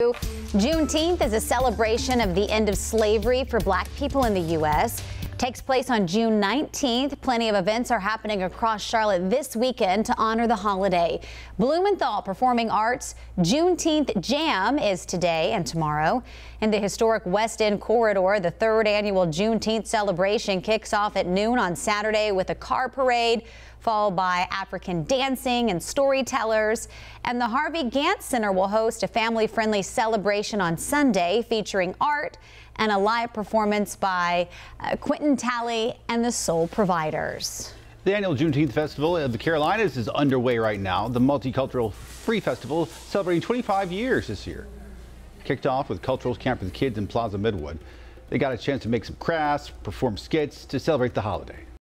Juneteenth is a celebration of the end of slavery for black people in the U.S. Takes place on June 19th. Plenty of events are happening across Charlotte this weekend to honor the holiday. Blumenthal Performing Arts Juneteenth Jam is today and tomorrow. In the historic West End corridor, the third annual Juneteenth celebration kicks off at noon on Saturday with a car parade followed by African dancing and storytellers. And the Harvey Gantt Center will host a family-friendly celebration on Sunday featuring art and a live performance by uh, Quentin Talley and the Soul Providers. The annual Juneteenth Festival of the Carolinas is underway right now. The Multicultural Free Festival celebrating 25 years this year. Kicked off with cultural Camp for the Kids in Plaza Midwood. They got a chance to make some crafts, perform skits to celebrate the holiday.